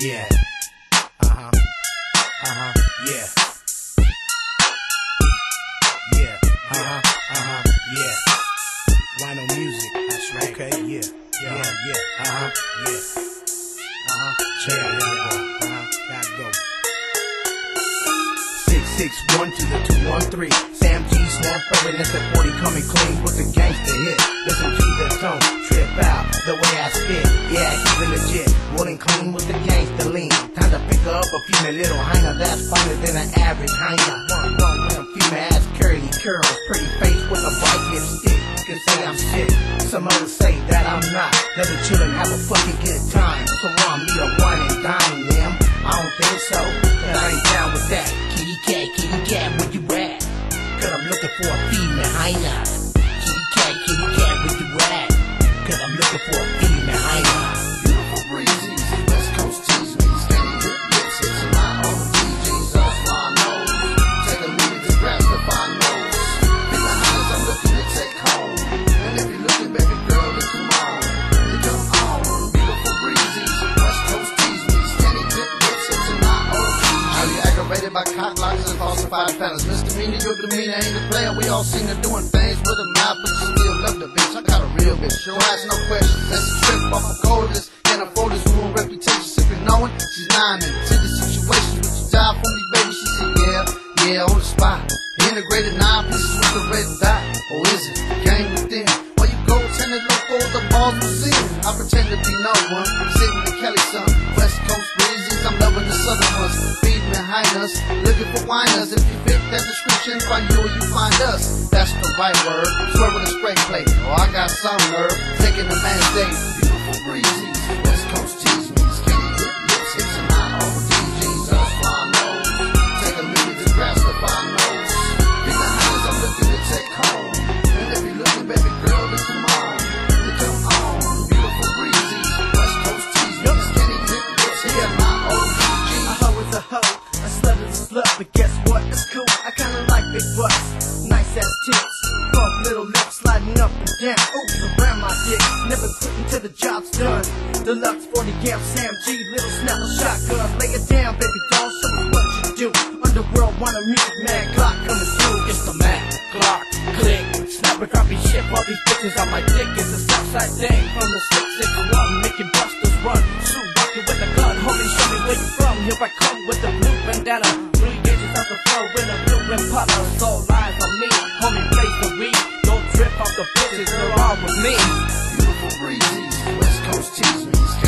Yeah. Uh huh. Uh huh. Yeah. Yeah. Uh huh. Uh huh. Yeah. Wino music. That's right. Okay. Yeah. Yeah. Yeah. yeah. Uh huh. Yeah. Uh huh. Check it out. Uh huh. Gotta go. Six six one to the two one three. Sam G snap throwing that's at forty coming clean with the gangster hit. Listen to the tone, trip out the way I spit. Yeah, keep it legit. Rolling clean with the gangster up a female little hyena that's finer than an average hyena. One one a female ass curly curls, pretty face with a bright lipstick. You can say I'm sick. Some others say that I'm not. Let the children have a fucking good time. By cock blocks and falsified fellas. Misdemeanor, your demeanor ain't a player. We all seen her doing things with a mouth, but you still love the bitch. I got a real bitch, sure ask no questions. That's a trip off a coldest. Can't afford this ruined reputation simply knowing she's lying in tender situations. Would you die for me, baby? She said, yeah, yeah, on the spot. Integrated nine pieces with the red dot. Or is it game within? Why you go tending loco, the balls will sing. I pretend to be no one. Looking for whiners. If you fit that description, find you you find us. That's the right word. Swear with a straight plate. Oh, I got some nerve. Taking the man's day. Beautiful breezes, West Coast tease little lips sliding up and down. Oops, around my dick, never quitting till the job's done. Deluxe 40 amp Sam G, little snapper shotgun. Lay it down, baby doll, show me what you do. Underworld wanna music man, clock coming through. It's the Mac, Glock, click, snapper dropping shit for these bitches on my dick. It's a Southside thing from the 661, making busters run. Shoot rockin' with a gun, homie, show me where you from. Here I come with the blue bandana, three gauges out the flow with a blue Impala. So lies on me, homie, blaze the weed. Don't off the bitches, they're all with me. Beautiful breezes, West Coast tease me.